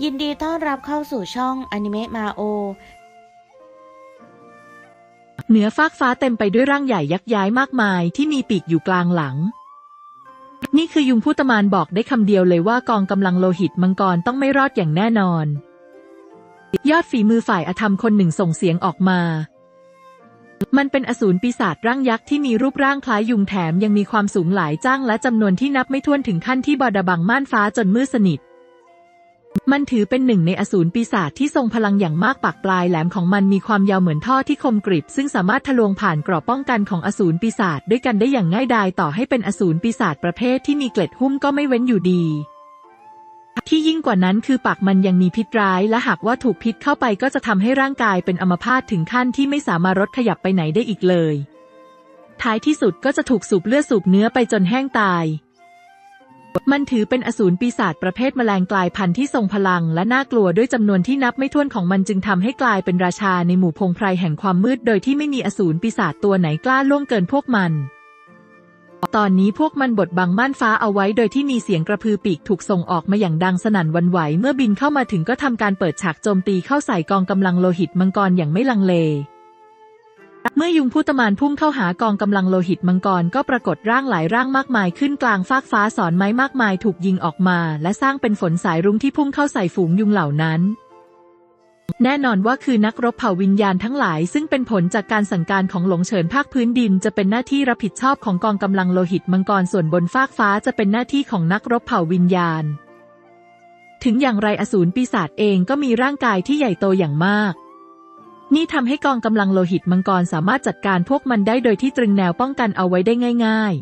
ยินดีต้อนรับเข้าสู่ช่องอนิเมะมาโอ เหนือฟากฟ้าเต็มไปด้วยร่างใหญ่ยักษ์ย้ายมากมายที่มีปีกอยู่กลางหลัง นี่คือยุงผู้ตมานบอกได้คำเดียวเลยว่ากองกำลังโลหิตมังกรต้องไม่รอดอย่างแน่นอน ยอดฝีมือฝ่ายอธรรมคนหนึ่งส่งเสียงออกมา มันเป็นอสูรปีศาจร่างยักษ์ที่มีรูปร่างคล้ายยุงแถมยังมีความสูงหลายจ้างและจำนวนที่นับไม่ถ้วนถึงขั้นที่บอดบังม่านฟ้าจนมืดสนิท มันถือเป็นหนึ่งในอสูรปีศาจที่ทรงพลังอย่างมากปากปลายแหลมของมันมีความยาวเหมือนท่อที่คมกริบ ซึ่งสามารถทะลวงผ่านกรอบป้องกันของอสูรปีศาจด้วยกันได้อย่างง่ายดายต่อให้เป็นอสูรปีศาจประเภทที่มีเกล็ดหุ้มก็ไม่เว้นอยู่ดี ที่ยิ่งกว่านั้นคือปากมันยังมีพิษร้าย และหากว่าถูกพิษเข้าไปก็จะทำให้ร่างกายเป็นอัมพาตถึงขั้นที่ไม่สามารถรถขยับไปไหนได้อีกเลย ท้ายที่สุดก็จะถูกสูบเลือดสูบเนื้อไปจนแห้งตาย มันถือเป็นอสูรปีศาจประเภทแมลงกลายพันธุ์ที่ทรงพลังและน่ากลัวด้วยจำนวนที่นับไม่ถ้วนของมันจึงทำให้กลายเป็นราชาในหมู่พงไพรแห่งความมืดโดยที่ไม่มีอสูรปีศาจตัวไหนกล้าล่วงเกินพวกมัน ตอนนี้พวกมันบดบังม่านฟ้าเอาไว้โดยที่มีเสียงกระพือปีกถูกส่งออกมาอย่างดังสนั่นวันไหว เมื่อบินเข้ามาถึงก็ทำการเปิดฉากโจมตีเข้าใส่กองกำลังโลหิตมังกรอย่างไม่ลังเล เมื่อยุงผู้ตมานพุ่งเข้าหากองกำลังโลหิตมังกรก็ปรากฏร่างหลายร่างมากมายขึ้นกลางฟากฟ้าสอนไม้มากมายถูกยิงออกมา และสร้างเป็นฝนสายรุ้งที่พุ่งเข้าใส่ฝูงยุงเหล่านั้น แน่นอนว่าคือนักรบเผ่าวิญญาณทั้งหลาย ซึ่งเป็นผลจากการสั่งการของหลงเฉินภาคพื้นดิน จะเป็นหน้าที่รับผิดชอบของกองกำลังโลหิตมังกรส่วนบนฟากฟ้าจะเป็นหน้าที่ของนักรบเผ่าวิญญาณ ถึงอย่างไรอสูรปีศาจเองก็มีร่างกายที่ใหญ่โตอย่างมาก นี่ทำให้กองกำลังโลหิตมังกรสามารถจัดการพวกมันได้โดยที่ตรึงแนวป้องกันเอาไว้ได้ง่าย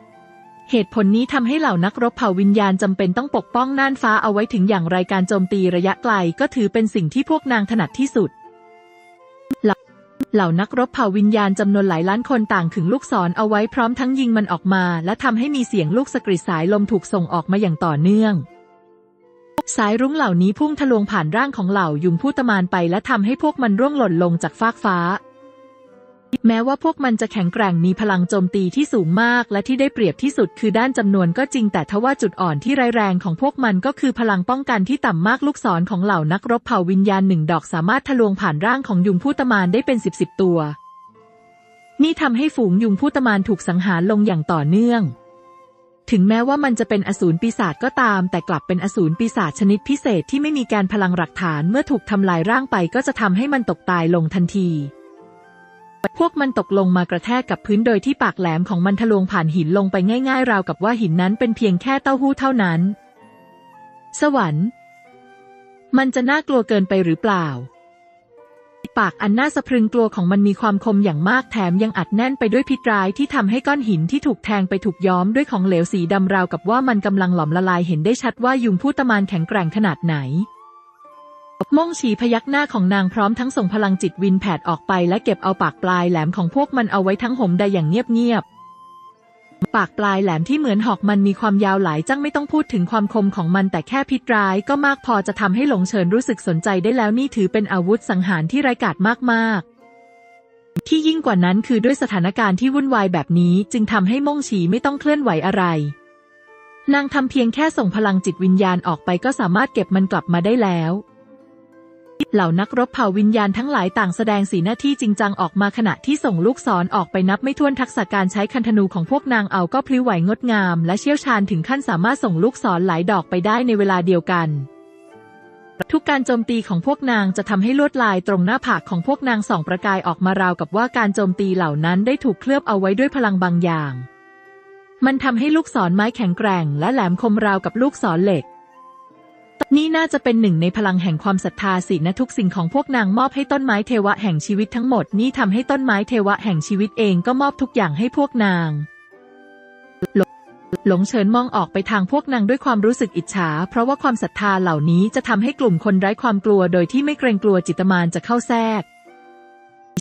ๆ เหตุผลนี้ทำให้เหล่านักรบเผ่าวิญญาณจำเป็นต้องปกป้องน่านฟ้าเอาไว้ถึงอย่างไรการโจมตีระยะไกลก็ถือเป็นสิ่งที่พวกนางถนัดที่สุด เหล่านักรบเผ่าวิญญาณจำนวนหลายล้านคนต่างขึงลูกศรเอาไว้พร้อมทั้งยิงมันออกมา และทำให้มีเสียงลูกสกริดสายลมถูกส่งออกมาอย่างต่อเนื่อง สายรุ้งเหล่านี้พุ่งทะลวงผ่านร่างของเหล่ายุงผู้ตมานไปและทำให้พวกมันร่วงหล่นลงจากฟากฟ้า แม้ว่าพวกมันจะแข็งแกร่งมีพลังโจมตีที่สูงมาก และที่ได้เปรียบที่สุดคือด้านจำนวนก็จริงแต่ทว่าจุดอ่อนที่ร้ายแรงของพวกมันก็คือพลังป้องกันที่ต่ำมากลูกศรของเหล่านักรบเผ่าวิญญาณหนึ่งดอกสามารถทะลวงผ่านร่างของยุงผู้ตมานได้เป็นสิบสิบตัว นี่ทำให้ฝูงยุงผู้ตมานถูกสังหารลงอย่างต่อเนื่อง ถึงแม้ว่ามันจะเป็นอสูรปีศาจก็ตาม แต่กลับเป็นอสูรปีศาจชนิดพิเศษที่ไม่มีการพลังหลักฐานเมื่อถูกทำลายร่างไปก็จะทำให้มันตกตายลงทันที พวกมันตกลงมากระแทกกับพื้นโดยที่ปากแหลมของมันทะลวงผ่านหินลงไปง่ายๆ ราวกับว่าหินนั้นเป็นเพียงแค่เต้าหู้เท่านั้น สวรรค์ มันจะน่ากลัวเกินไปหรือเปล่า ปากอันน่าสะพรึงกลัวของมันมีความคมอย่างมากแถมยังอัดแน่นไปด้วยพิษร้ายที่ทำให้ก้อนหินที่ถูกแทงไปถูกย้อมด้วยของเหลวสีดำราวกับว่ามันกำลังหลอมละลายเห็นได้ชัดว่ายุงผู้ตมานแข็งแกร่งขนาดไหนม่งฉีพยักหน้าของนางพร้อมทั้งส่งพลังจิตวินแผดออกไปและเก็บเอาปากปลายแหลมของพวกมันเอาไว้ทั้งห่มไดอย่างเงียบๆ ปากปลายแหลมที่เหมือนหอกมันมีความยาวหลายจังไม่ต้องพูดถึงความคมของมันแต่แค่พิษร้ายก็มากพอจะทำให้หลงเฉินรู้สึกสนใจได้แล้วนี่ถือเป็นอาวุธสังหารที่ไร้กาจมากๆ ที่ยิ่งกว่านั้นคือด้วยสถานการณ์ที่วุ่นวายแบบนี้จึงทำให้ม่งฉีไม่ต้องเคลื่อนไหวอะไร นางทำเพียงแค่ส่งพลังจิตวิญญาณออกไปก็สามารถเก็บมันกลับมาได้แล้ว เหล่านักรบเผ่าวิญญาณทั้งหลายต่างแสดงสีหน้าที่จริงจังออกมาขณะที่ส่งลูกศรออกไปนับไม่ถ้วนทักษะการใช้คันธนูของพวกนางเอาก็พลิ้วไหวงดงาม และเชี่ยวชาญถึงขั้นสามารถส่งลูกศรหลายดอกไปได้ในเวลาเดียวกัน ทุกการโจมตีของพวกนางจะทำให้ลวดลายตรงหน้าผากของพวกนางส่องประกายออกมาราวกับว่าการโจมตีเหล่านั้นได้ถูกเคลือบเอาไว้ด้วยพลังบางอย่าง มันทำให้ลูกศรไม้แข็งแกร่ง และแหลมคมราวกับลูกศรเหล็ก นี่น่าจะเป็นหนึ่งในพลังแห่งความศรัทธาสินะทุกสิ่งของพวกนางมอบให้ต้นไม้เทวะแห่งชีวิตทั้งหมดนี่ทำให้ต้นไม้เทวะแห่งชีวิตเองก็มอบทุกอย่างให้พวกนางหลงเฉินมองออกไปทางพวกนางด้วยความรู้สึกอิจฉา เพราะว่าความศรัทธาเหล่านี้จะทำให้กลุ่มคนไร้ความกลัวโดยที่ไม่เกรงกลัวจิตมารจะเข้าแทรก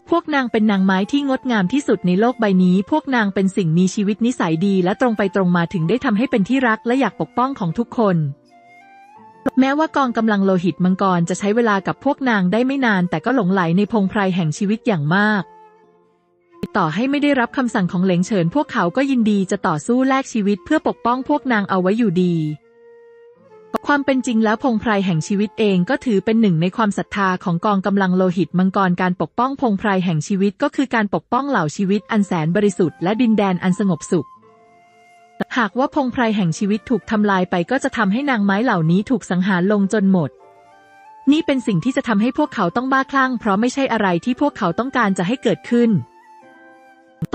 พวกนางเป็นนางไม้ที่งดงามที่สุดในโลกใบนี้ พวกนางเป็นสิ่งมีชีวิตนิสัยดีและตรงไปตรงมาถึงได้ทำให้เป็นที่รักและอยากปกป้องของทุกคน แม้ว่ากองกำลังโลหิตมังกรจะใช้เวลากับพวกนางได้ไม่นาน แต่ก็หลงไหลในพงไพรแห่งชีวิตอย่างมาก ต่อให้ไม่ได้รับคำสั่งของเหลงเฉิน พวกเขาก็ยินดีจะต่อสู้แลกชีวิตเพื่อปกป้องพวกนางเอาไว้อยู่ดี ความเป็นจริงแล้วพงไพรแห่งชีวิตเองก็ถือเป็นหนึ่งในความศรัทธาของกองกำลังโลหิตมังกรการปกป้องพงไพรแห่งชีวิตก็คือการปกป้องเหล่าชีวิตอันแสนบริสุทธิ์และดินแดนอันสงบสุข หากว่าพงไพรแห่งชีวิตถูกทำลายไปก็จะทำให้นางไม้เหล่านี้ถูกสังหารลงจนหมด นี่เป็นสิ่งที่จะทำให้พวกเขาต้องบ้าคลั่ง เพราะไม่ใช่อะไรที่พวกเขาต้องการจะให้เกิดขึ้น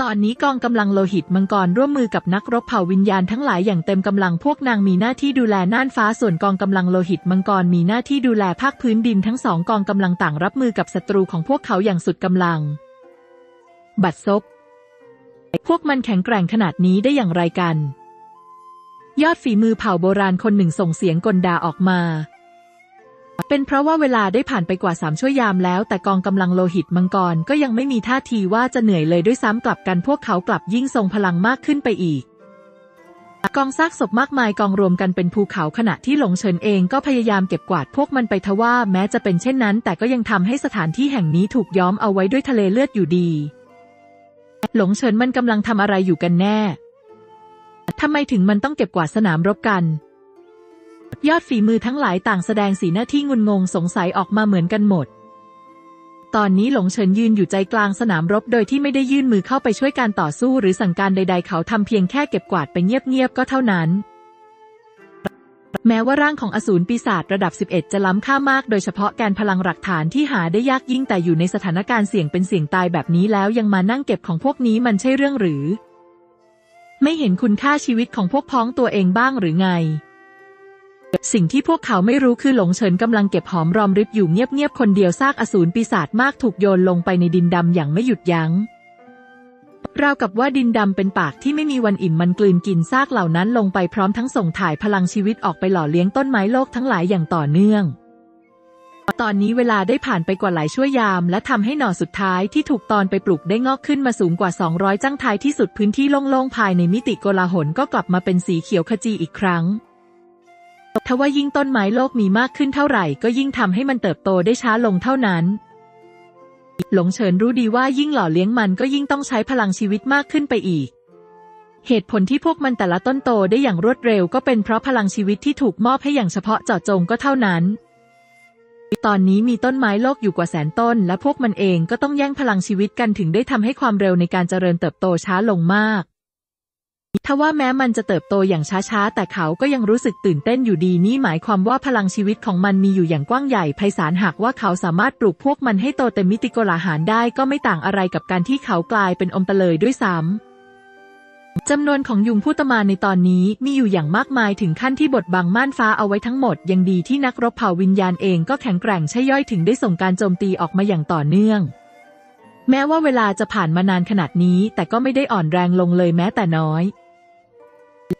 ตอนนี้กองกำลังโลหิตมังกรร่วมมือกับนักรบเผ่าวิญญาณทั้งหลายอย่างเต็มกำลังพวกนางมีหน้าที่ดูแลน่านฟ้าส่วนกองกำลังโลหิตมังกรมีหน้าที่ดูแลภาคพื้นดินทั้งสองกองกำลังต่างรับมือกับศัตรูของพวกเขาอย่างสุดกำลัง บัดซบพวกมันแข็งแกร่งขนาดนี้ได้อย่างไรกัน ยอดฝีมือเผ่าโบราณคนหนึ่งส่งเสียงกลดาออกมา เป็นเพราะว่าเวลาได้ผ่านไปกว่าสามชั่วยามแล้ว แต่กองกำลังโลหิตมังกรก็ยังไม่มีท่าทีว่าจะเหนื่อยเลยด้วยซ้ำกลับกันพวกเขากลับยิ่งทรงพลังมากขึ้นไปอีก กองซากศพมากมายกองรวมกันเป็นภูเขาขณะที่หลงเฉินเองก็พยายามเก็บกวาดพวกมันไปทว่าแม้จะเป็นเช่นนั้น แต่ก็ยังทำให้สถานที่แห่งนี้ถูกย้อมเอาไว้ด้วยทะเลเลือดอยู่ดี หลงเฉินมันกำลังทำอะไรอยู่กันแน่ ทำไมถึงมันต้องเก็บกวาดสนามรบกัน ยอดฝีมือทั้งหลายต่างแสดงสีหน้าที่งุนงงสงสัยออกมาเหมือนกันหมด ตอนนี้หลงเฉินยืนอยู่ใจกลางสนามรบโดยที่ไม่ได้ยื่นมือเข้าไปช่วยการต่อสู้หรือสั่งการใด ๆ เขาทำเพียงแค่เก็บกวาดไปเงียบๆก็เท่านั้นแม้ว่าร่างของอสูรปีศาจระดับ 11 จะล้ำค่ามาก โดยเฉพาะการพลังหลักฐานที่หาได้ยากยิ่งแต่อยู่ในสถานการณ์เสี่ยงเป็นเสี่ยงตายแบบนี้แล้วยังมานั่งเก็บของพวกนี้มันใช่เรื่องหรือ ไม่เห็นคุณค่าชีวิตของพวกพ้องตัวเองบ้างหรือไง สิ่งที่พวกเขาไม่รู้คือหลงเฉินกำลังเก็บหอมรอมริบอยู่เงียบๆคนเดียวซากอสูรปีศาจมากถูกโยนลงไปในดินดำอย่างไม่หยุดยัง้งราวกับว่าดินดำเป็นปากที่ไม่มีวันอิ่มมันกลืนกินซากเหล่านั้นลงไปพร้อมทั้งส่งถ่ายพลังชีวิตออกไปหล่อเลี้ยงต้นไม้โลกทั้งหลายอย่างต่อเนื่อง ตอนนี้เวลาได้ผ่านไปกว่าหลายชั่วยาม และทำให้หน่อสุดท้ายที่ถูกตอนไปปลูกได้งอกขึ้นมาสูงกว่า 200 จังท้ายที่สุดพื้นที่โล่งๆภายในมิติโกลาหลก็กลับมาเป็นสีเขียวขจีอีกครั้งทว่ายิ่งต้นไม้โลกมีมากขึ้นเท่าไหร่ ก็ยิ่งทำให้มันเติบโตได้ช้าลงเท่านั้น หลงเฉินรู้ดีว่ายิ่งหล่อเลี้ยงมันก็ยิ่งต้องใช้พลังชีวิตมากขึ้นไปอีก เหตุผลที่พวกมันแต่ละต้นโตได้อย่างรวดเร็ว ก็เป็นเพราะพลังชีวิตที่ถูกมอบให้อย่างเฉพาะเจาะจงก็เท่านั้น ตอนนี้มีต้นไม้โลกอยู่กว่าแสนต้น และพวกมันเองก็ต้องแย่งพลังชีวิตกันถึงได้ทำให้ความเร็วในการเจริญเติบโตช้าลงมากทว่าแม้มันจะเติบโตอย่างช้าๆ แต่เขาก็ยังรู้สึกตื่นเต้นอยู่ดีนี่หมายความว่าพลังชีวิตของมันมีอยู่อย่างกว้างใหญ่ไพศาลหากว่าเขาสามารถปลูกพวกมันให้โตเต็มมิติโกลาหารได้ก็ไม่ต่างอะไรกับการที่เขากลายเป็นอมตะเลยด้วยซ้ำ จำนวนของยุงผู้ตมานในตอนนี้มีอยู่อย่างมากมายถึงขั้นที่บดบังม่านฟ้าเอาไว้ทั้งหมด ยังดีที่นักรบเผ่าวิญญาณเองก็แข็งแกร่งใช่ย่อยถึงได้ส่งการโจมตีออกมาอย่างต่อเนื่อง แม้ว่าเวลาจะผ่านมานานขนาดนี้ แต่ก็ไม่ได้อ่อนแรงลงเลยแม้แต่น้อย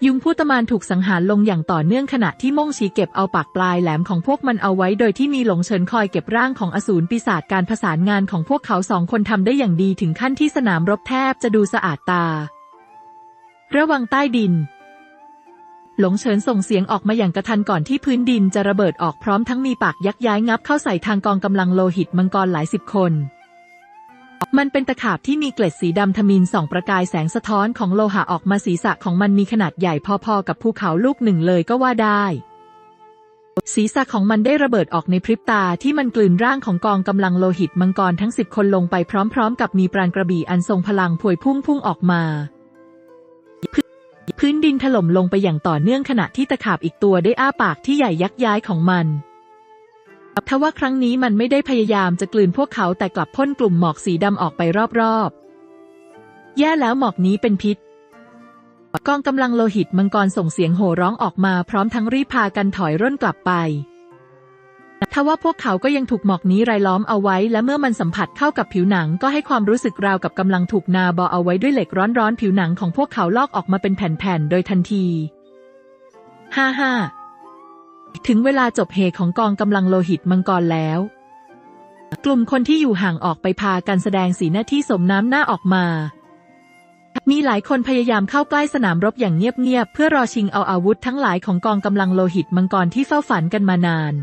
ยุงผู้ตมานถูกสังหารลงอย่างต่อเนื่องขณะที่ม่งชีเก็บเอาปากปลายแหลมของพวกมันเอาไว้ โดยที่มีหลงเฉินคอยเก็บร่างของอสูรปีศาจการผสานงานของพวกเขาสองคนทำได้อย่างดีถึงขั้นที่สนามรบแทบจะดูสะอาดตา ระวังใต้ดิน หลงเฉินส่งเสียงออกมาอย่างกระทันก่อนที่พื้นดินจะระเบิดออกพร้อมทั้งมีปากยักย้ายงับเข้าใส่ทางกองกำลังโลหิตมังกรหลายสิบคน มันเป็นตะขาบที่มีเกล็ดสีดำทมินส่องประกายแสงสะท้อนของโลหะออกมาศีรษะของมันมีขนาดใหญ่พอๆกับภูเขาลูกหนึ่งเลยก็ว่าได้ศีรษะของมันได้ระเบิดออกในพริบตาที่มันกลืนร่างของกองกำลังโลหิตมังกรทั้งสิบคนลงไปพร้อมๆ กับมีปราณกระบี่อันทรงพลังพวยพุ่งพุ่งออกมา พื้นดินถล่มลงไปอย่างต่อเนื่องขณะที่ตะขาบอีกตัวได้อ้าปากที่ใหญ่ยักย้ายของมันทว่าครั้งนี้มันไม่ได้พยายามจะกลืนพวกเขาแต่กลับพ่นกลุ่มหมอกสีดำออกไปรอบๆ แย่แล้วหมอกนี้เป็นพิษ กองกำลังโลหิตมังกรส่งเสียงโห่ร้องออกมาพร้อมทั้งรีบพากันถอยร่นกลับไป ทว่าพวกเขาก็ยังถูกหมอกนี้รายล้อมเอาไว้ และเมื่อมันสัมผัสเข้ากับผิวหนังก็ให้ความรู้สึกราวกับกำลังถูกนาบอเอาไว้ด้วยเหล็กร้อนๆ ผิวหนังของพวกเขาลอกออกมาเป็นแผ่นๆ โดยทันทีฮ่าฮ่าถึงเวลาจบเฮของกองกำลังโลหิตมังกรแล้ว กลุ่มคนที่อยู่ห่างออกไปพากันแสดงสีหน้าที่สมน้ำหน้าออกมา มีหลายคนพยายามเข้าใกล้สนามรบอย่างเงียบๆเพื่อรอชิงเอาอาวุธทั้งหลายของกองกำลังโลหิตมังกรที่เฝ้าฝันกันมานาน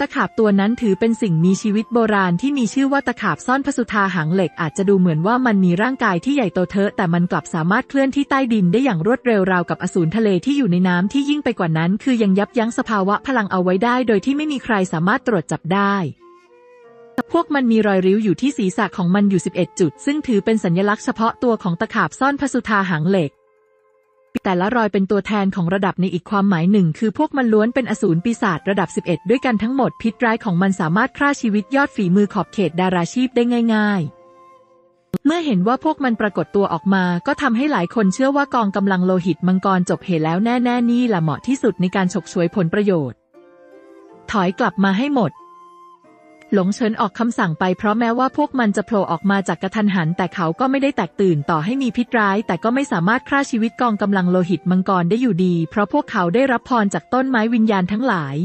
ตะขาบตัวนั้นถือเป็นสิ่งมีชีวิตโบราณที่มีชื่อว่าตะขาบซ่อนพสุธาหางเหล็กอาจจะดูเหมือนว่ามันมีร่างกายที่ใหญ่โตเทอะแต่มันกลับสามารถเคลื่อนที่ใต้ดินได้อย่างรวดเร็วราวกับอสูรทะเลที่อยู่ในน้ำที่ยิ่งไปกว่านั้น คือยังยับยั้งสภาวะพลังเอาไว้ได้ โดยที่ไม่มีใครสามารถตรวจจับได้พวกมันมีรอยริ้วอยู่ที่ศีรษะของมันอยู่ 11 จุด ซึ่งถือเป็นสัญลักษณ์เฉพาะตัวของตะขาบซ่อนพสุธาหางเหล็ก แต่ละรอยเป็นตัวแทนของระดับในอีกความหมายหนึ่ง คือพวกมันล้วนเป็นอสูรปีศาจระดับ 11 ด้วยกันทั้งหมดพิษร้ายของมันสามารถฆ่าชีวิตยอดฝีมือขอบเขตดาราชีพได้ง่าย ๆ เมื่อเห็นว่าพวกมันปรากฏตัวออกมา ก็ทำให้หลายคนเชื่อว่ากองกำลังโลหิตมังกรจบเหตุแล้วแน่ ๆ นี่แหละเหมาะที่สุดในการฉกฉวยผลประโยชน์ ถอยกลับมาให้หมด หลงเฉินออกคำสั่งไปเพราะแม้ว่าพวกมันจะโผล่ออกมาจากกระทันหัน แต่เขาก็ไม่ได้แตกตื่นต่อให้มีพิษร้าย แต่ก็ไม่สามารถฆ่าชีวิตกองกำลังโลหิตมังกรได้อยู่ดี เพราะพวกเขาได้รับพรจากต้นไม้วิญญาณทั้งหลาย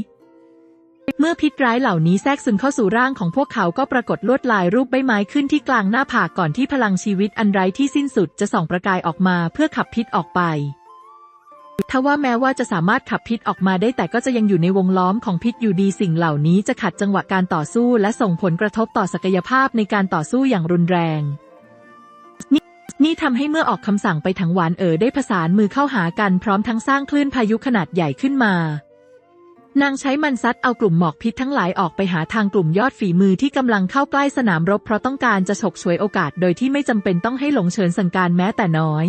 เมื่อพิษร้ายเหล่านี้แทรกซึมเข้าสู่ร่างของพวกเขาก็ปรากฏลวดลายรูปใบไม้ขึ้นที่กลางหน้าผากก่อนที่พลังชีวิตอันไร้ที่สิ้นสุดจะส่องประกายออกมาเพื่อขับพิษออกไป ทว่าแม้ว่าจะสามารถขับพิษออกมาได้แต่ก็จะยังอยู่ในวงล้อมของพิษอยู่ดีสิ่งเหล่านี้จะขัดจังหวะการต่อสู้และส่งผลกระทบต่อศักยภาพในการต่อสู้อย่างรุนแรงนี่นี่ทำให้เมื่อออกคำสั่งไปถังหวานเอ๋อได้ผสานมือเข้าหากันพร้อมทั้งสร้างคลื่นพายุขนาดใหญ่ขึ้นมา นางใช้มันซัดเอากลุ่มหมอกพิษทั้งหลายออกไปหาทางกลุ่มยอดฝีมือที่กำลังเข้าใกล้สนามรบเพราะต้องการจะฉกฉวยโอกาสโดยที่ไม่จำเป็นต้องให้หลงเฉินสั่งการแม้แต่น้อย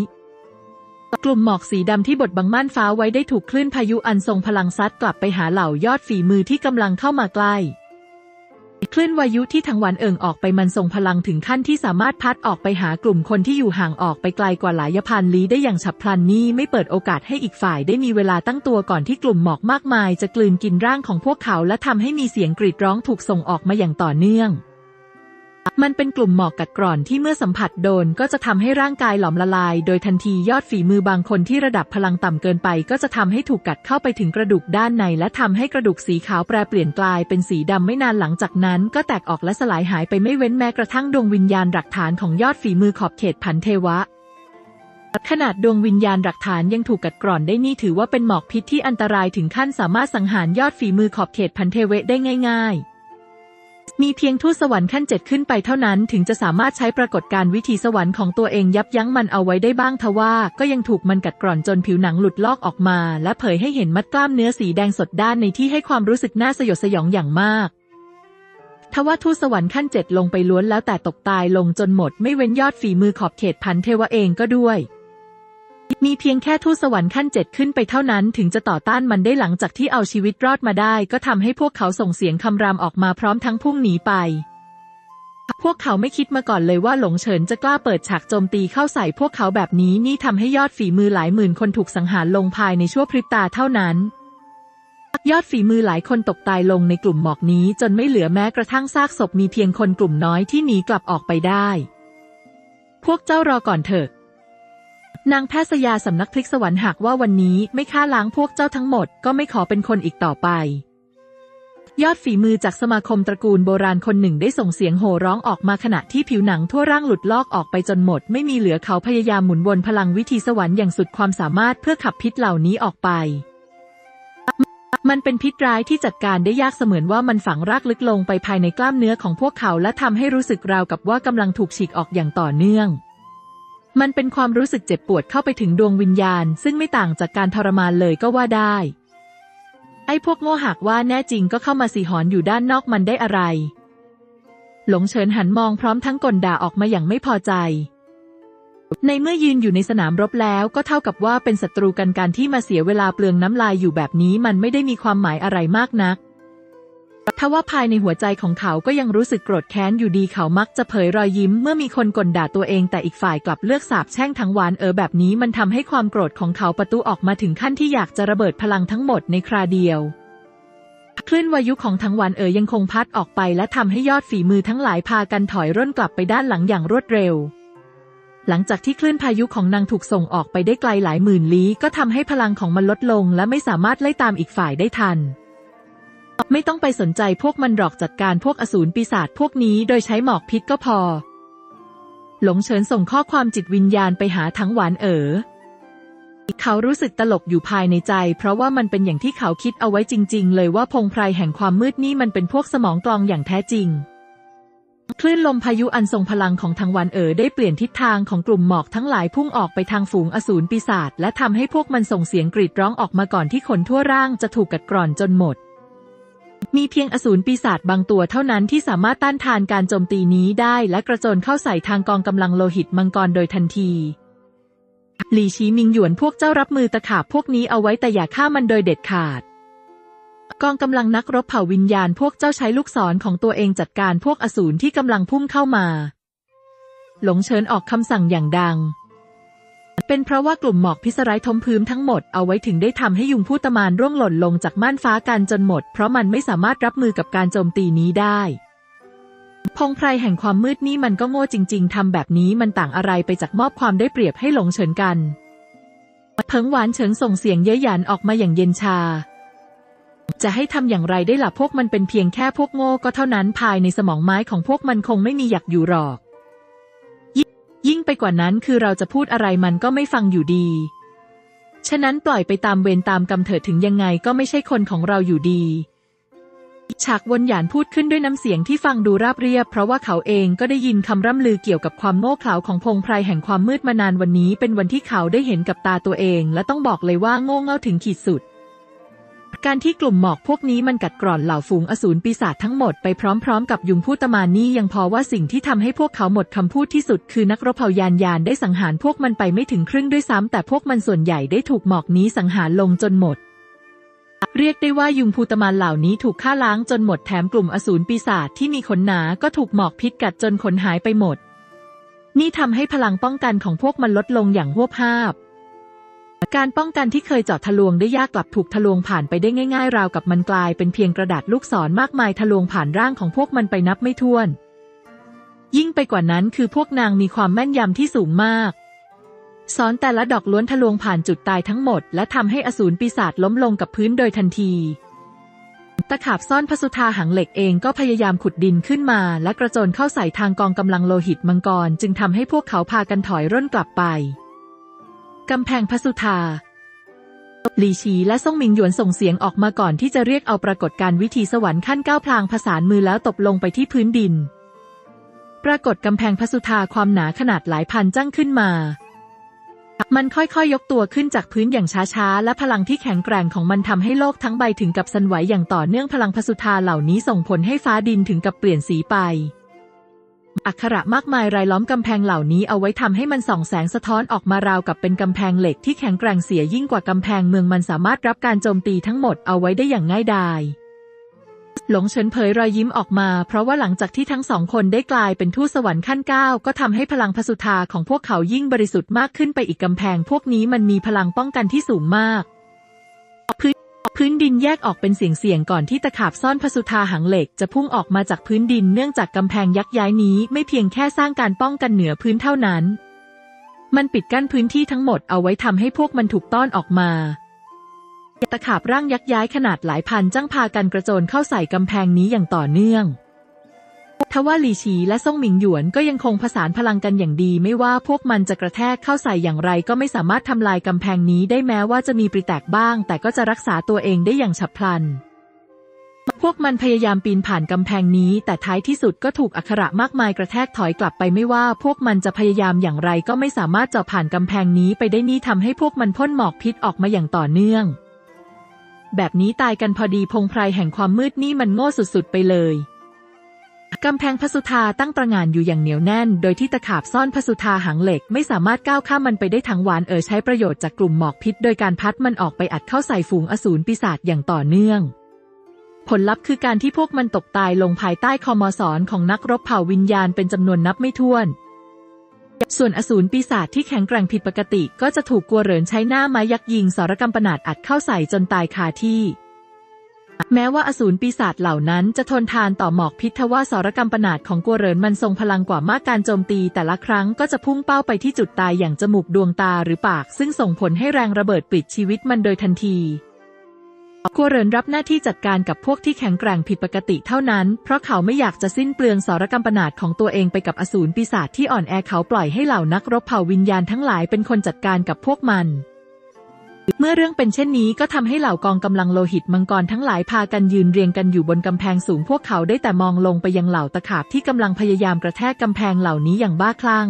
กลุ่มหมอกสีดำที่บดบังม่านฟ้าไว้ได้ถูกคลื่นพายุอันทรงพลังซัดกลับไปหาเหล่ายอดฝีมือที่กำลังเข้ามาใกล้คลื่นวายุที่ทางวันเอิงออกไปมันทรงพลังถึงขั้นที่สามารถพัดออกไปหากลุ่มคนที่อยู่ห่างออกไปไกลกว่าหลายพันลี้ได้อย่างฉับพลันนี่ไม่เปิดโอกาสให้อีกฝ่ายได้มีเวลาตั้งตัวก่อนที่กลุ่มหมอกมากมาย จะกลืนกินร่างของพวกเขาและทำให้มีเสียงกรีดร้องถูกส่งออกมาอย่างต่อเนื่อง มันเป็นกลุ่มหมอกกัดกร่อนที่เมื่อสัมผัสโดนก็จะทำให้ร่างกายหลอมละลาย โดยทันทียอดฝีมือบางคนที่ระดับพลังต่ำเกินไป ก็จะทำให้ถูกกัดเข้าไปถึงกระดูกด้านใน และทำให้กระดูกสีขาวแปรเปลี่ยนกลายเป็นสีดำไม่นานหลังจากนั้น ก็แตกออกและสลายหายไปไม่เว้นแม้กระทั่งดวงวิญญาณหลักฐานของยอดฝีมือขอบเขตพันเทวะขนาดดวงวิญญาณหลักฐานยังถูกกัดกร่อนได้นี่ถือว่าเป็นหมอกพิษที่อันตรายถึงขั้นสามารถสังหารยอดฝีมือขอบเขตพันเทเวะได้ง่าย ๆ มีเพียงทูตสวรรค์ขั้นเจ็ดขึ้นไปเท่านั้นถึงจะสามารถใช้ปรากฏการณ์วิถีสวรรค์ของตัวเองยับยั้งมันเอาไว้ได้บ้างทว่าก็ยังถูกมันกัดกร่อนจนผิวหนังหลุดลอกออกมา และเผยให้เห็นมัดกล้ามเนื้อสีแดงสดด้านในที่ให้ความรู้สึกน่าสยดสยองอย่างมากทว่าทูตสวรรค์ขั้นเจ็ดลงไปล้วนแล้วแต่ตกตายลงจนหมดไม่เว้นยอดฝีมือขอบเขตพันเทวะเองก็ด้วย มีเพียงแค่ทูตสวรรค์ขั้นเจ็ดขึ้นไปเท่านั้นถึงจะต่อต้านมันได้หลังจากที่เอาชีวิตรอดมาได้ ก็ทำให้พวกเขาส่งเสียงคำรามออกมาพร้อมทั้งพุ่งหนีไป พวกเขาไม่คิดมาก่อนเลยว่าหลงเฉินจะกล้าเปิดฉากโจมตีเข้าใส่พวกเขาแบบนี้นี่ทำให้ยอดฝีมือหลายหมื่นคนถูกสังหารลงภายในชั่วพริบตาเท่านั้นยอดฝีมือหลายคนตกตายลงในกลุ่มหมอกนี้จนไม่เหลือแม้กระทั่งซากศพมีเพียงคนกลุ่มน้อยที่หนีกลับออกไปได้ พวกเจ้ารอก่อนเถอะ นางแพทย์สยาสำนักพลิกสวรรค์หากว่าวันนี้ไม่ฆ่าล้างพวกเจ้าทั้งหมดก็ไม่ขอเป็นคนอีกต่อไป ยอดฝีมือจากสมาคมตระกูลโบราณคนหนึ่งได้ส่งเสียงโห่ร้องออกมาขณะที่ผิวหนังทั่วร่างหลุดลอกออกไปจนหมด ไม่มีเหลือเขาพยายามหมุนวนพลังวิธีสวรรค์อย่างสุดความสามารถเพื่อขับพิษเหล่านี้ออกไปมันเป็นพิษร้ายที่จัดการได้ยากเสมือนว่ามันฝังรากลึกลงไปภายในกล้ามเนื้อของพวกเขาและทำให้รู้สึกราวกับว่ากำลังถูกฉีกออกอย่างต่อเนื่อง มันเป็นความรู้สึกเจ็บปวดเข้าไปถึงดวงวิญญาณ ซึ่งไม่ต่างจากการทรมานเลยก็ว่าได้ ไอ้พวกโง่หักว่าแน่จริงก็เข้ามาสีหอนอยู่ด้านนอกมันได้อะไร หลงเฉินหันมองพร้อมทั้งกลด่าออกมาอย่างไม่พอใจ ในเมื่อยืนอยู่ในสนามรบแล้วก็เท่ากับว่าเป็นศัตรูกันการที่มาเสียเวลาเปลืองน้ำลายอยู่แบบนี้มันไม่ได้มีความหมายอะไรมากนัก ทว่าภายในหัวใจของเขาก็ยังรู้สึกโกรธแค้นอยู่ดีเขามักจะเผยรอยยิ้มเมื่อมีคนกลด่าตัวเองแต่อีกฝ่ายกลับเลือกสาบแช่งทั้งหวานเออแบบนี้มันทำให้ความโกรธของเขาประตูออกมาถึงขั้นที่อยากจะระเบิดพลังทั้งหมดในคราเดียวคลื่นวายุของทั้งวันเอ๋ยยังคงพัดออกไปและทำให้ยอดฝีมือทั้งหลายพากันถอยร่นกลับไปด้านหลังอย่างรวดเร็ว หลังจากที่คลื่นพายุของนางถูกส่งออกไปได้ไกลหลายหมื่นลี้ก็ทำให้พลังของมันลดลงและไม่สามารถไล่ตามอีกฝ่ายได้ทัน ไม่ต้องไปสนใจพวกมันหรอกจัดการพวกอสูรปีศาจพวกนี้โดยใช้หมอกพิษก็พอ หลงเฉินส่งข้อความจิตวิญญาณไปหาทั้งหวานเอ๋อเขารู้สึกตลกอยู่ภายในใจ เพราะว่ามันเป็นอย่างที่เขาคิดเอาไว้จริง ๆ เลยว่าพงไพรแห่งความมืดนี่มันเป็นพวกสมองกลองอย่างแท้จริง คลื่นลมพายุอันทรงพลังของทางวันเอ๋อได้เปลี่ยนทิศทางของกลุ่มหมอกทั้งหลายพุ่งออกไปทางฝูงอสูรปีศาจและทำให้พวกมันส่งเสียงกรีดร้องออกมาก่อนที่ขนทั่วร่างจะถูกกัดกร่อนจนหมด มีเพียงอสูรปีศาจบางตัวเท่านั้นที่สามารถต้านทานการโจมตีนี้ได้และกระโจนเข้าใส่ทางกองกำลังโลหิตมังกรโดยทันทีหลี่ชีมิงหยวนพวกเจ้ารับมือตะขาบพวกนี้เอาไว้แต่อย่าฆ่ามันโดยเด็ดขาด กองกำลังนักรบเผ่าวิญญาณพวกเจ้าใช้ลูกศรของตัวเองจัดการพวกอสูรที่กำลังพุ่งเข้ามา หลงเชิญออกคำสั่งอย่างดัง เป็นเพราะว่ากลุ่มหมอกพิสไรทมพื้นทั้งหมดเอาไว้ถึงได้ทำให้ยุงผู้ตมานร่วงหล่นลงจากม่านฟ้ากันจนหมด เพราะมันไม่สามารถรับมือกับการโจมตีนี้ได้ พงไพรแห่งความมืดนี่มันก็โง่จริง ๆทำแบบนี้มันต่างอะไรไปจากมอบความได้เปรียบให้หลงเฉินกัน เพิงหวานเฉิงส่งเสียงเย้ยหยันออกมาอย่างเย็นชา จะให้ทำอย่างไรได้ล่ะพวกมันเป็นเพียงแค่พวกโง่ก็เท่านั้นภายในสมองไม้ของพวกมันคงไม่มีอยากอยู่หรอก ยิ่งไปกว่านั้นคือเราจะพูดอะไรมันก็ไม่ฟังอยู่ดี ฉะนั้นปล่อยไปตามเวรตามกรรมเถิดถึงยังไงก็ไม่ใช่คนของเราอยู่ดี ฉากวนหยานพูดขึ้นด้วยน้ำเสียงที่ฟังดูราบเรียบ เพราะว่าเขาเองก็ได้ยินคำร่ำลือเกี่ยวกับความโง่เขลาของพงไพรแห่งความมืดมานานวันนี้ เป็นวันที่เขาได้เห็นกับตาตัวเอง และต้องบอกเลยว่าโง่เง่าถึงขีดสุด การที่กลุ่มหมอกพวกนี้มันกัดกร่อนเหล่าฝูงอสูรปีศาจทั้งหมดไปพร้อมๆ กับยุงผู้ตมานี่ยังพอว่าสิ่งที่ทำให้พวกเขาหมดคำพูดที่สุดคือนักรบเผ่ายานยานได้สังหารพวกมันไปไม่ถึงครึ่งด้วยซ้ำแต่พวกมันส่วนใหญ่ได้ถูกหมอกนี้สังหารลงจนหมด เรียกได้ว่ายุงภูตมานเหล่านี้ถูกฆ่าล้างจนหมดแถมกลุ่มอสูรปีศาจที่มีขนหนาก็ถูกหมอกพิษกัดจนขนหายไปหมด นี่ทำให้พลังป้องกันของพวกมันลดลงอย่างหวบภาพ การป้องกันที่เคยเจาะทะลวงได้ยากกลับถูกทะลวงผ่านไปได้ง่าย ๆ ราวกับมันกลายเป็นเพียงกระดาษลูกศรมากมายทะลวงผ่านร่างของพวกมันไปนับไม่ถ้วน ยิ่งไปกว่านั้นคือพวกนางมีความแม่นยำที่สูงมากสอนแต่ละดอกล้วนทะลวงผ่านจุดตายทั้งหมด และทำให้อสูรปีศาจล้มลงกับพื้นโดยทันที ตะขาบซ่อนพสุธาหังเหล็กเองก็พยายามขุดดินขึ้นมา และกระโจนเข้าใส่ทางกองกำลังโลหิตมังกร จึงทำให้พวกเขาพากันถอยร่นกลับไป กำแพงพสุธาหลีชีและซ่งมิงหยวนส่งเสียงออกมาก่อนที่จะเรียกเอาปรากฏการณ์วิธีสวรรค์ขั้นก้าวพลางผสานมือแล้วตบลงไปที่พื้นดิน ปรากฏกำแพงพสุธาความหนาขนาดหลายพันจ้างขึ้นมา มันค่อยๆยยกตัวขึ้นจากพื้นอย่างช้าๆ และพลังที่แข็งแกร่งของมันทำให้โลกทั้งใบถึงกับสั่นไหวอย่างต่อเนื่องพลังพสุธาเหล่านี้ส่งผลให้ฟ้าดินถึงกับเปลี่ยนสีไป อักขระมากมายรายล้อมกำแพงเหล่านี้เอาไว้ทำให้มันส่องแสงสะท้อนออกมาราวกับเป็นกำแพงเหล็กที่แข็งแกร่งเสียยิ่งกว่ากำแพงเมืองมันสามารถรับการโจมตีทั้งหมดเอาไว้ได้อย่างง่ายดายหลงเฉินเผยรอยยิ้มออกมาเพราะว่าหลังจากที่ทั้งสองคนได้กลายเป็นทูตสวรรค์ขั้นเก้าก็ทำให้พลังพสุธาของพวกเขายิ่งบริสุทธิ์มากขึ้นไปอีกกำแพง พวกนี้มันมีพลังป้องกันที่สูงมาก พื้นดินแยกออกเป็นเสียงๆก่อนที่ตะขาบซ่อนพสุธาหังเหล็กจะพุ่งออกมาจากพื้นดินเนื่องจากกำแพงยักษ์ย้ายนี้ไม่เพียงแค่สร้างการป้องกันเหนือพื้นเท่านั้น มันปิดกั้นพื้นที่ทั้งหมดเอาไว้ทำให้พวกมันถูกต้อนออกมา ตะขาบร่างยักษ์ย้ายขนาดหลายพันจ้างพากันกระโจนเข้าใส่กำแพงนี้อย่างต่อเนื่อง ทว่าหลีฉีและซ่งหมิงหยวนก็ยังคงผสานพลังกันอย่างดี ไม่ว่าพวกมันจะกระแทกเข้าใส่อย่างไร ก็ไม่สามารถทำลายกำแพงนี้ได้แม้ว่าจะมีปริแตกบ้าง แต่ก็จะรักษาตัวเองได้อย่างฉับพลัน พวกมันพยายามปีนผ่านกำแพงนี้ แต่ท้ายที่สุดก็ถูกอักขระมากมายกระแทกถอยกลับไปไม่ว่า พวกมันจะพยายามอย่างไร ก็ไม่สามารถเจาะผ่านกำแพงนี้ไปได้นี่ทำให้พวกมันพ่นหมอกพิษออกมาอย่างต่อเนื่อง แบบนี้ตายกันพอดีพงไพรแห่งความมืดนี่มันโง่สุดๆไปเลย กำแพงพสุธาตั้งตระงานอยู่อย่างเหนียวแน่น โดยที่ตะขาบซ่อนพสุธาหางเหล็ก ไม่สามารถก้าวข้ามมันไปได้ทั้งวานเออใช้ประโยชน์จากกลุ่มหมอกพิษ โดยการพัดมันออกไปอัดเข้าใส่ฝูงอสูรปีศาจอย่างต่อเนื่อง ผลลัพธ์คือการที่พวกมันตกตายลงภายใต้คอมอสอนของนักรบเผ่าวิญญาณเป็นจำนวนนับไม่ถ้วน ส่วนอสูรปีศาจที่แข็งแกร่งผิดปกติ ก็จะถูกกัวเหรินใช้หน้าไม้ยักยิงสารกำปนาดอัดเข้าใส่จนตายคาที่ แม้ว่าอสูรปีศาจเหล่านั้นจะทนทานต่อหมอกพิษทว่าสารกรรมปนาดของกัวเรินมันทรงพลังกว่ามากการโจมตี แต่ละครั้งก็จะพุ่งเป้าไปที่จุดตายอย่างจมูกดวงตาหรือปาก ซึ่งส่งผลให้แรงระเบิดปิดชีวิตมันโดยทันทีกัวเรินรับหน้าที่จัดการกับพวกที่แข็งแกร่งผิดปกติเท่านั้น เพราะเขาไม่อยากจะสิ้นเปลืองสารกรรมปนาดของตัวเองไปกับอสูรปีศาจที่อ่อนแอเขาปล่อยให้เหล่านักรบเผ่าวิญญาณทั้งหลายเป็นคนจัดการกับพวกมัน เมื่อเรื่องเป็นเช่นนี้ก็ทำให้เหล่ากองกำลังโลหิตมังกรทั้งหลายพากันยืนเรียงกันอยู่บนกำแพงสูงพวกเขาได้แต่มองลงไปยังเหล่าตะขาบที่กำลังพยายามกระแทกกำแพงเหล่านี้อย่างบ้าคลั่ง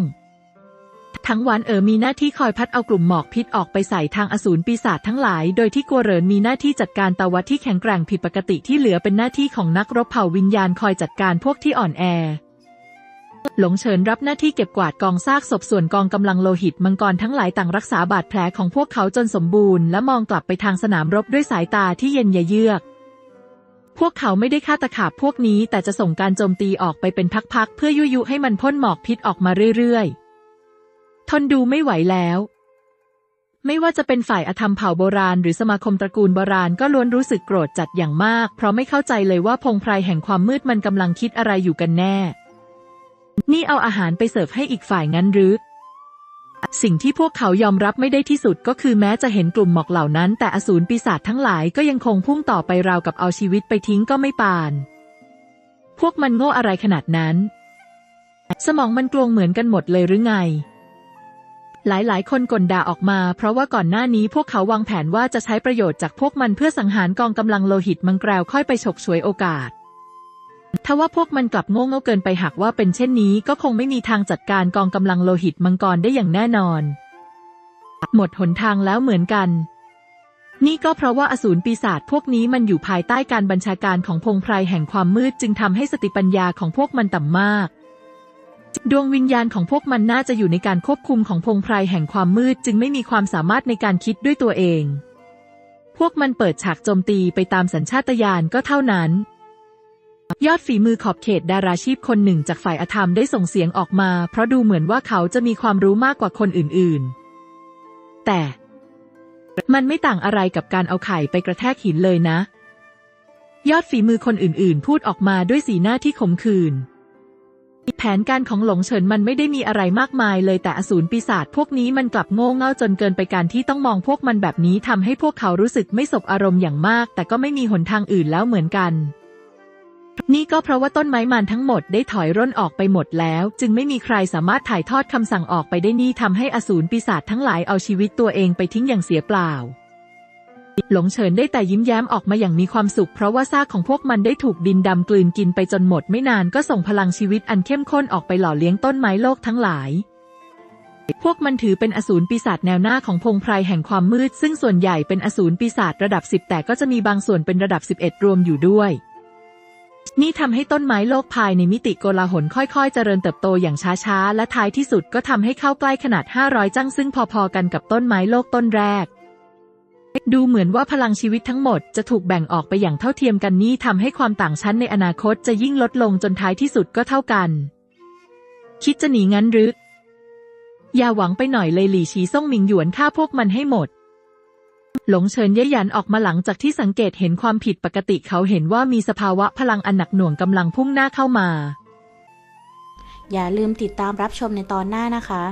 ทั้งวานเอ๋อมีหน้าที่คอยพัดเอากลุ่มหมอกพิษออกไปใส่ทางอสูรปีศาจทั้งหลาย โดยที่กัวเหรินมีหน้าที่จัดการตาวัดที่แข็งแกร่งผิดปกติที่เหลือเป็นหน้าที่ของนักรบเผ่าวิญญาณคอยจัดการพวกที่อ่อนแอ หลงเฉินรับหน้าที่เก็บกวาดกองซากศพส่วนกองกำลังโลหิตมังกรทั้งหลายต่างรักษาบาดแผลของพวกเขาจนสมบูรณ์และมองกลับไปทางสนามรบด้วยสายตาที่เย็นเยือก พวกเขาไม่ได้ฆ่าตะขาบพวกนี้แต่จะส่งการโจมตีออกไปเป็นพักๆเพื่อยุยุให้มันพ่นหมอกพิษออกมาเรื่อยๆ ทนดูไม่ไหวแล้ว ไม่ว่าจะเป็นฝ่ายอธรรมเผ่าโบราณ หรือสมาคมตระกูลโบราณก็ล้วนรู้สึกโกรธจัดอย่างมาก เพราะไม่เข้าใจเลยว่าพงไพรแห่งความมืดมันกำลังคิดอะไรอยู่กันแน่ นี่เอาอาหารไปเสิร์ฟให้อีกฝ่ายงั้นหรือ สิ่งที่พวกเขายอมรับไม่ได้ที่สุดก็คือแม้จะเห็นกลุ่มหมอกเหล่านั้น แต่อสูรปีศาจทั้งหลายก็ยังคงพุ่งต่อไปราวกับเอาชีวิตไปทิ้งก็ไม่ปาน พวกมันโง่อะไรขนาดนั้น สมองมันกลวงเหมือนกันหมดเลยหรือไงหลายๆคนกลด่าออกมา เพราะว่าก่อนหน้านี้พวกเขาวางแผนว่าจะใช้ประโยชน์จากพวกมันเพื่อสังหารกองกำลังโลหิตมังกรวค่อยไปฉกฉวยโอกาส ทว่าพวกมันกลับโง่เง่าเกินไปหากว่าเป็นเช่นนี้ก็คงไม่มีทางจัดการกองกำลังโลหิตมังกรได้อย่างแน่นอน หมดหนทางแล้วเหมือนกัน นี่ก็เพราะว่าอสูรปีศาจพวกนี้มันอยู่ภายใต้การบัญชาการของพงไพรแห่งความมืดจึงทำให้สติปัญญาของพวกมันต่ำมาก ดวงวิญญาณของพวกมันน่าจะอยู่ในการควบคุมของพงไพรแห่งความมืดจึงไม่มีความสามารถในการคิดด้วยตัวเอง พวกมันเปิดฉากโจมตีไปตามสัญชาตญาณก็เท่านั้น ยอดฝีมือขอบเขตดาราชีพคนหนึ่งจากฝ่ายอธรรมได้ส่งเสียงออกมา เพราะดูเหมือนว่าเขาจะมีความรู้มากกว่าคนอื่นๆ แต่ มันไม่ต่างอะไรกับการเอาไข่ไปกระแทกหินเลยนะ ยอดฝีมือคนอื่นๆ พูดออกมาด้วยสีหน้าที่ขมขื่นแผนการของหลงเฉินมันไม่ได้มีอะไรมากมายเลยแต่อสูรปีศาจพวกนี้มันกลับโง่เง่าจนเกินไปการที่ต้องมองพวกมันแบบนี้ทำให้พวกเขารู้สึกไม่สบอารมณ์อย่างมาก แต่ก็ไม่มีหนทางอื่นแล้วเหมือนกัน นี่ก็เพราะว่าต้นไม้มันทั้งหมดได้ถอยร่นออกไปหมดแล้ว จึงไม่มีใครสามารถถ่ายทอดคำสั่งออกไปได้นี่ทำให้อสูรปีศาจทั้งหลายเอาชีวิตตัวเองไปทิ้งอย่างเสียเปล่า หลงเฉินได้แต่ยิ้มแย้มออกมาอย่างมีความสุข เพราะว่าซากของพวกมันได้ถูกดินดำกลืนกินไปจนหมดไม่นานก็ส่งพลังชีวิตอันเข้มข้นออกไปหล่อเลี้ยงต้นไม้โลกทั้งหลายพวกมันถือเป็นอสูรปีศาจแนวหน้าของพงไพรแห่งความมืด ซึ่งส่วนใหญ่เป็นอสูรปีศาจระดับสิบแต่ก็จะมีบางส่วนเป็นระดับสิบเอ็ดรวมอยู่ด้วย นี่ทำให้ต้นไม้โลกภายในมิติโกลาหลค่อยๆ เจริญเติบโตอย่างช้าๆ และท้ายที่สุดก็ทำให้เข้าใกล้ขนาด 500 จังซึ่งพอๆ กันกับต้นไม้โลกต้นแรก ดูเหมือนว่าพลังชีวิตทั้งหมดจะถูกแบ่งออกไปอย่างเท่าเทียมกันนี่ทำให้ความต่างชั้นในอนาคตจะยิ่งลดลงจนท้ายที่สุดก็เท่ากัน คิดจะหนีงั้นหรืออย่าหวังไปหน่อยเลยหลี่ฉีซ่งหมิงหยวนฆ่าพวกมันให้หมด หลงเฉินเย้ยหยันออกมาหลังจากที่สังเกตเห็นความผิดปกติเขาเห็นว่ามีสภาวะพลังอันหนักหน่วงกำลังพุ่งหน้าเข้ามา อย่าลืมติดตามรับชมในตอนหน้านะคะ